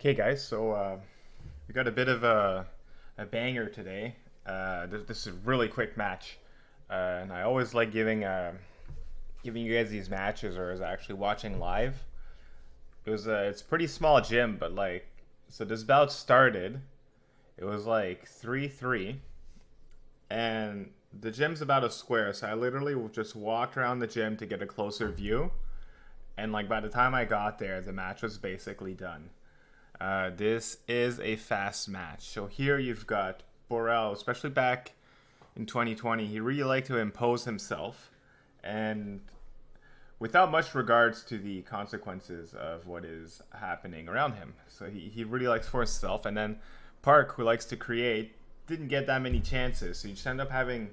Okay, guys, so uh, we got a bit of a, a banger today. Uh, this, this, is a really quick match, uh, and I always like giving uh, giving you guys these matches, or is actually watching live. It was a it's a pretty small gym, but like so this bout started. It was like three three, and the gym's about a square, so I literally just walked around the gym to get a closer view, and like by the time I got there, the match was basically done. Uh, this is a fast match. So here you've got Borel, especially back in 2020, he really liked to impose himself and without much regards to the consequences of what is happening around him. So he, he really likes for himself. And then Park, who likes to create, didn't get that many chances. So you just end up having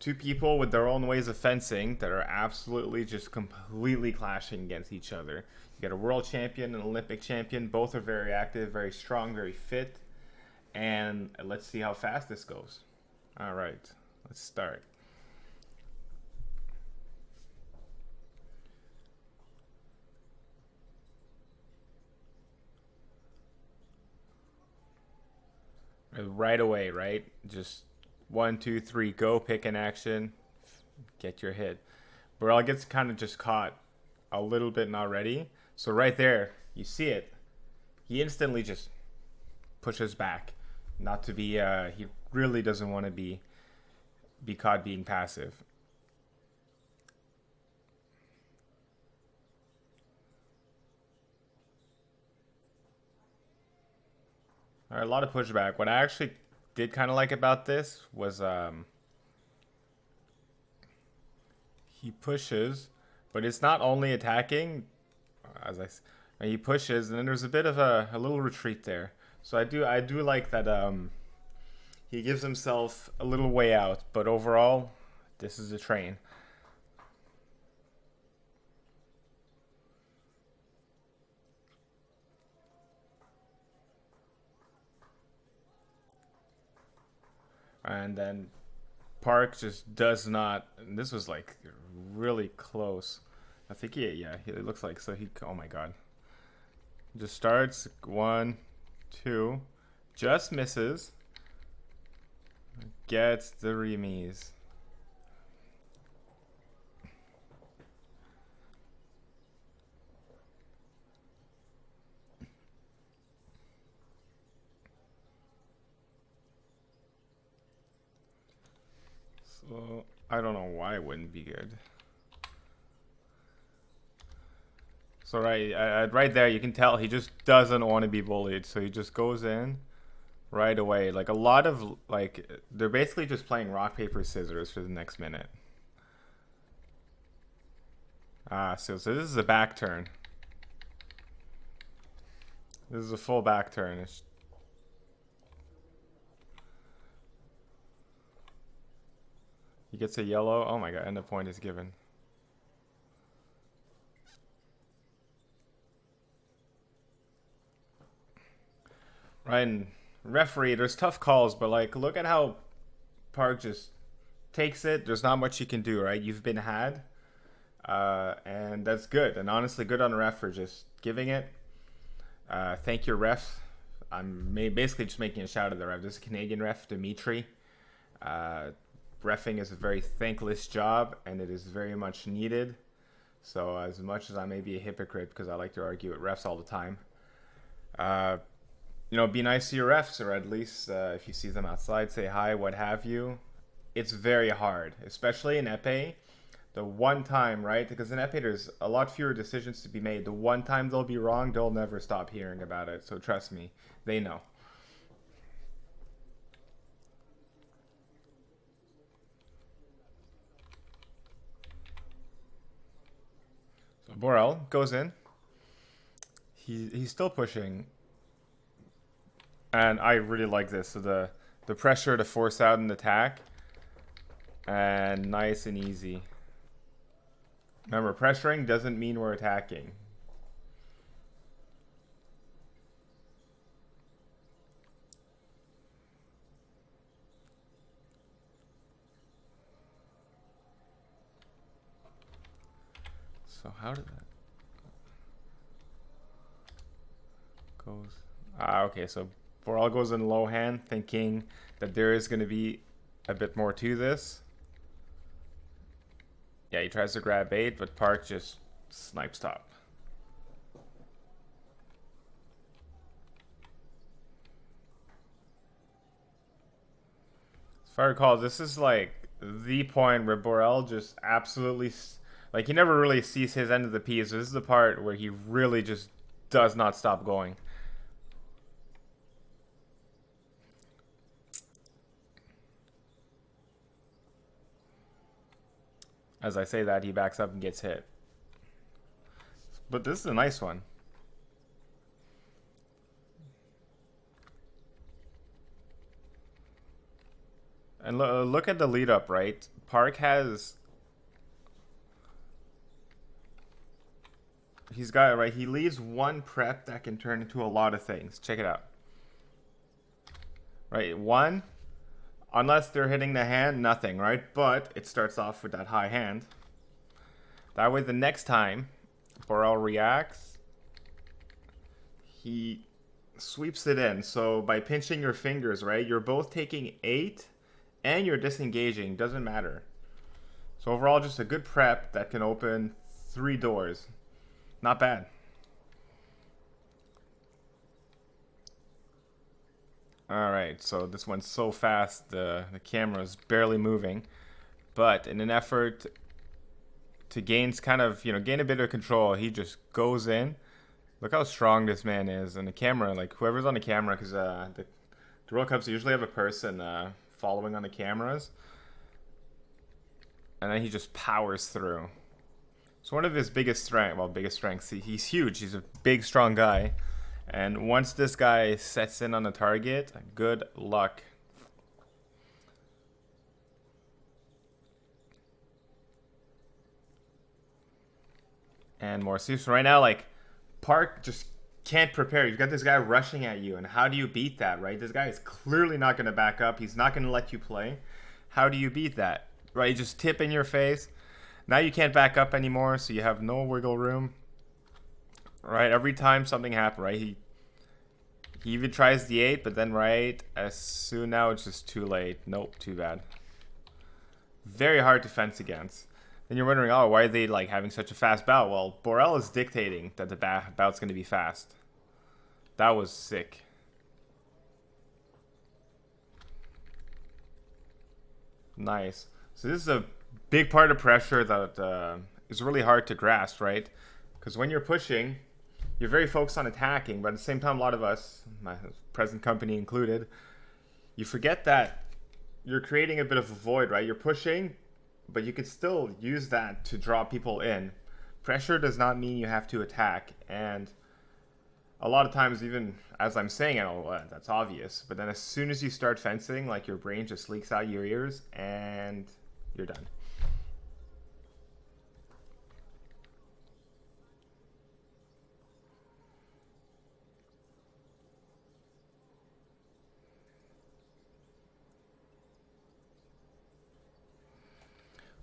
two people with their own ways of fencing that are absolutely just completely clashing against each other. You got a world champion and Olympic champion. Both are very active, very strong, very fit. And let's see how fast this goes. All right, let's start. Right away, right? Just one, two, three, go, pick an action, get your hit. Borel gets kind of just caught a little bit not ready. So right there, you see it. He instantly just pushes back. Not to be uh he really doesn't want to be be caught being passive. All right, a lot of pushback. What I actually did kind of like about this was um, he pushes, but it's not only attacking. As I, he pushes, and then there's a bit of a, a little retreat there. So I do I do like that. Um, he gives himself a little way out, but overall, this is a train. And then Park just does not. this was like really close. I think he, yeah, it looks like so. He, oh my god, just starts one, two, just misses, gets the remise. I don't know why it wouldn't be good. So right, right there, you can tell he just doesn't want to be bullied. So he just goes in right away. Like a lot of like, they're basically just playing rock paper scissors for the next minute. Ah, so so this is a back turn. This is a full back turn. It's Gets a yellow. Oh my god, and the point is given. Ryan, referee, there's tough calls, but like, look at how Park just takes it. There's not much you can do, right? You've been had, uh, and that's good. And honestly, good on the ref for just giving it. Uh, thank your ref. I'm basically just making a shout at the ref. This is Canadian ref, Dimitri. Uh, refing is a very thankless job and it is very much needed. So as much as I may be a hypocrite because I like to argue with refs all the time, uh, you know, be nice to your refs or at least uh, if you see them outside, say hi, what have you. It's very hard, especially in epee. The one time, right? Because in epee, there's a lot fewer decisions to be made. The one time they'll be wrong, they'll never stop hearing about it. So trust me, they know. Borel goes in. He he's still pushing. And I really like this. So the the pressure to force out an attack. And nice and easy. Remember, pressuring doesn't mean we're attacking. So how did that? goes. Ah, okay, so Borel goes in low hand, thinking that there is going to be a bit more to this. Yeah, he tries to grab eight, but Park just snipes top. If I recall, this is like the point where Borel just absolutely, like he never really sees his end of the piece. This is the part where he really just does not stop going. As I say that, he backs up and gets hit. But this is a nice one. And lo look at the lead up, right? Park has... He's got it right. He leaves one prep that can turn into a lot of things. Check it out. Right, one, Unless they're hitting the hand, nothing, right? But it starts off with that high hand. That way the next time Borel reacts, he sweeps it in. So by pinching your fingers, right, you're both taking 8 and you're disengaging. Doesn't matter. So overall, just a good prep that can open three doors. Not bad. All right, so this went so fast, the, the camera is barely moving. But in an effort to gain kind of, you know, gain a bit of control, he just goes in. Look how strong this man is. And the camera, like whoever's on the camera, because uh, the, the World Cups usually have a person uh, following on the cameras. And then he just powers through. So one of his biggest strength, well, biggest strengths, he, he's huge. He's a big, strong guy. And once this guy sets in on the target, good luck. And more. So right now, like, Park just can't prepare. You've got this guy rushing at you, and how do you beat that, right? This guy is clearly not going to back up. He's not going to let you play. How do you beat that? Right? You just tip in your face. Now you can't back up anymore, so you have no wiggle room right? Every time something happened, right? He he even tries the 8, but then right as soon now it's just too late. Nope, too bad. Very hard to fence against. Then you're wondering, oh, why are they like having such a fast bout? Well, Borel is dictating that the bout's going to be fast. That was sick. Nice. So this is a big part of pressure that uh, is really hard to grasp, right? Because when you're pushing, you're very focused on attacking, but at the same time, a lot of us, my present company included, you forget that you're creating a bit of a void, right? You're pushing, but you can still use that to draw people in. Pressure does not mean you have to attack, and a lot of times, even as I'm saying it, well, that's obvious. But then as soon as you start fencing, like your brain just leaks out your ears, and you're done.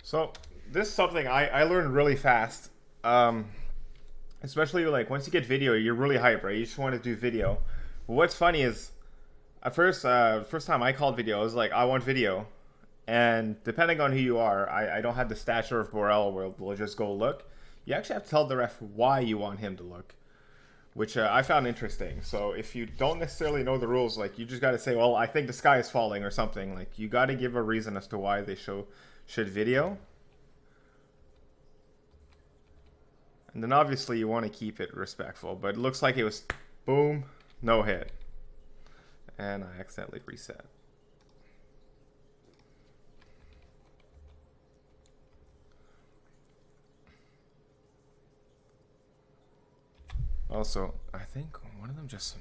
So this is something I, I learned really fast. Um, especially like once you get video, you're really hype, right? You just want to do video. But what's funny is, at first, uh, first time I called video, I was like, I want video. And depending on who you are, I, I don't have the stature of Borel where we'll just go look. You actually have to tell the ref why you want him to look, which uh, I found interesting. So if you don't necessarily know the rules, like you just got to say, well, I think the sky is falling or something. Like you got to give a reason as to why they show should video. And then obviously you want to keep it respectful, but it looks like it was boom, no hit. And I accidentally reset. Also, I think one of them just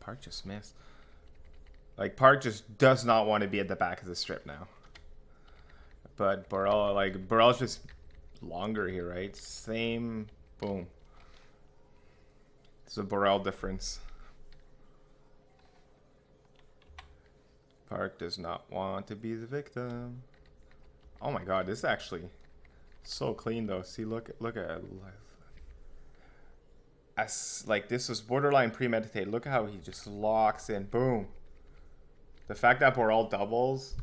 Park just missed. Like Park just does not want to be at the back of the strip now. But Borel, like, Borel's just longer here, right? Same, boom. It's a Borel difference. Park does not want to be the victim. Oh my god, this is actually so clean though. See, look, look at as like this was borderline premeditated. Look how he just locks in. Boom. The fact that Borel doubles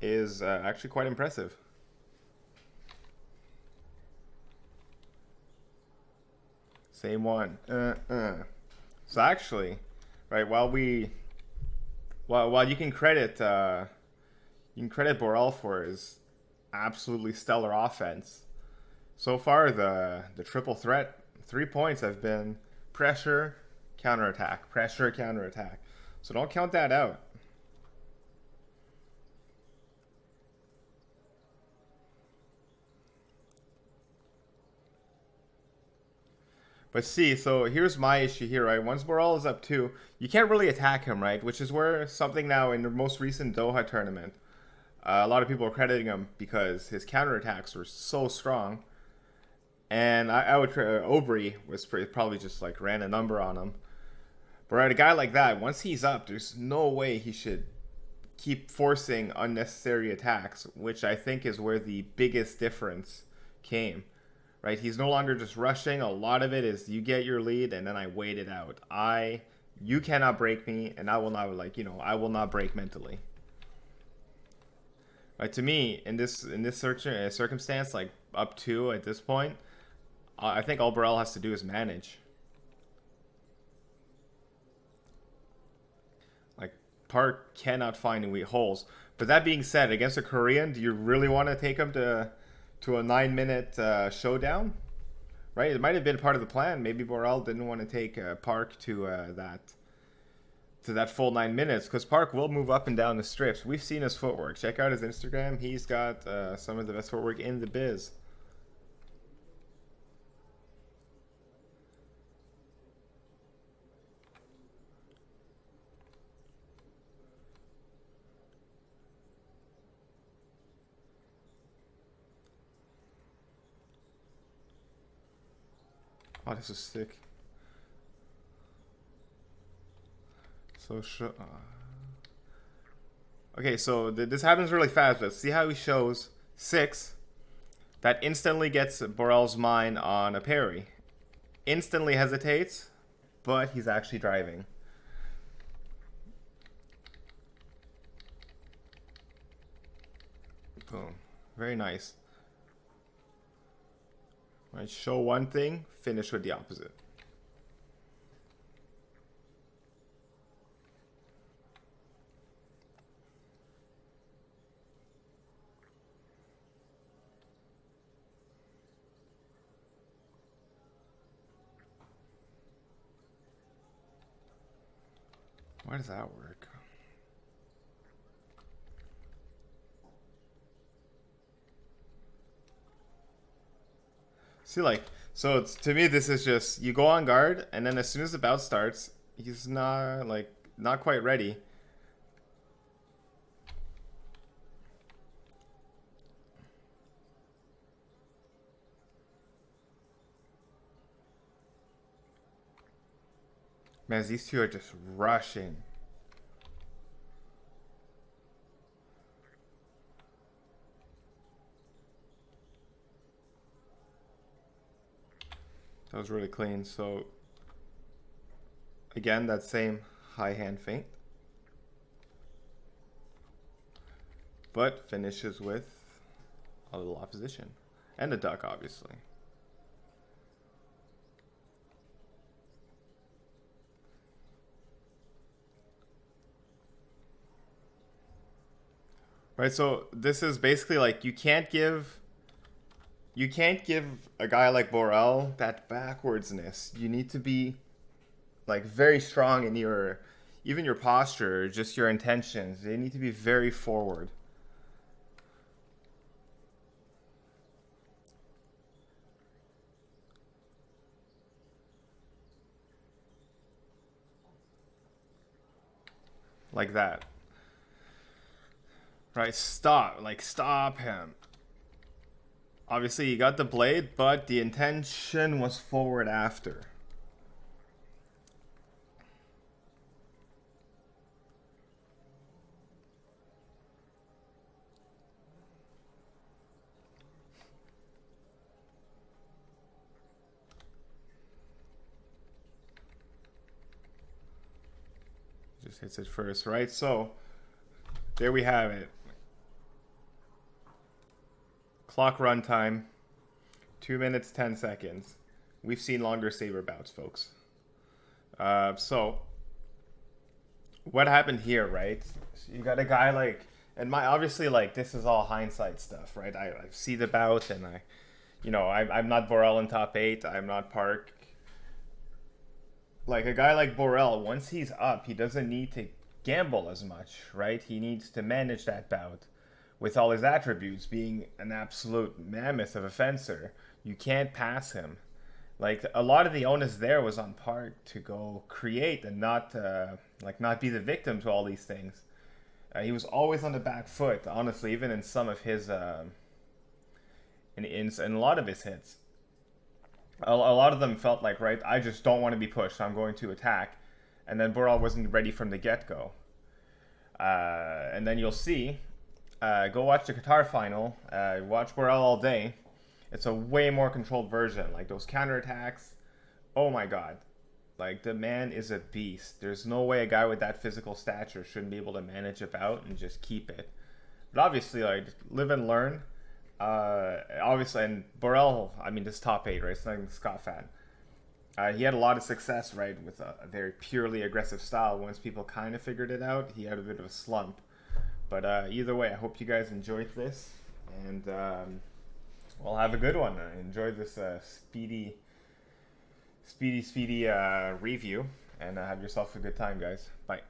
is uh, actually quite impressive. Same one. Uh, uh. So actually, right, while we, while, while you can credit, uh, you can credit Borel for his absolutely stellar offense. So far, the the triple threat three points have been pressure, counterattack, pressure, counterattack. So don't count that out. But see, so here's my issue here, right? Once Borel is up two, you can't really attack him, right? Which is where something now in the most recent Doha tournament, uh, a lot of people are crediting him because his counterattacks were so strong. And I, I would, uh, Obree was pretty, probably just like ran a number on him. But right, a guy like that, once he's up, there's no way he should keep forcing unnecessary attacks, which I think is where the biggest difference came right? He's no longer just rushing. A lot of it is you get your lead and then I wait it out. I you cannot break me and I will not like, you know, I will not break mentally. Right, to me, in this in this uh, circumstance, like up two at this point, I think all Borel has to do is manage. Like Park cannot find any holes. But that being said, against a Korean, do you really want to take him to to a nine minute uh, showdown, right? It might have been part of the plan. Maybe Borel didn't want to take uh, Park to uh, that to that full nine minutes because Park will move up and down the strips. We've seen his footwork. Check out his Instagram. He's got uh, some of the best footwork in the biz. Oh, this is sick. So show. Uh, okay, so th this happens really fast, but see how he shows six. That instantly gets Borel's mind on a parry. Instantly hesitates, but he's actually driving. Boom. Very nice. Right, show one thing, finish with the opposite. Why does that work? See, like, so it's to me, this is just you go on guard, and then as soon as the bout starts, he's not like not quite ready. Man, these two are just rushing. That was really clean. So again, that same high hand feint. But finishes with a little opposition. And a duck, obviously. Right, so this is basically like you can't give you can't give a guy like Borel that backwardsness. You need to be like very strong in your even your posture, just your intentions. They need to be very forward. Like that. Right, stop. Like, stop him obviously he got the blade, but the intention was forward after. Just hits it first, right? So there we have it. Clock runtime, two minutes ten seconds. We've seen longer saber bouts, folks. Uh, so what happened here, right? So you got a guy like, and my obviously like this is all hindsight stuff, right? I, I see the bout and I, you know, I, I'm not Borel in top eight. I'm not Park. Like a guy like Borel, once he's up, he doesn't need to gamble as much, right? He needs to manage that bout with all his attributes, being an absolute mammoth of a fencer. You can't pass him. Like a lot of the onus there was on Park to go create and not uh, like not be the victim to all these things. Uh, he was always on the back foot, honestly, even in some of his, uh, in, in, in a lot of his hits. A, a, lot of them felt like, right, I just don't want to be pushed, I'm going to attack. And then Borel wasn't ready from the get go. Uh, and then you'll see, uh, go watch the Qatar final, uh, watch Borel all day. It's a way more controlled version. Like those counterattacks, oh my god. Like the man is a beast. There's no way a guy with that physical stature shouldn't be able to manage a bout and just keep it. But obviously, like live and learn. Uh, obviously, and Borel, I mean, this top eight, right? It's not even Scott fan. Uh, he had a lot of success, right, with a, a, very purely aggressive style. Once people kind of figured it out, he had a bit of a slump. But uh, either way, I hope you guys enjoyed this, and um, well, have a good one. enjoy this uh, speedy speedy, speedy uh, review, and uh, have yourself a good time, guys. Bye.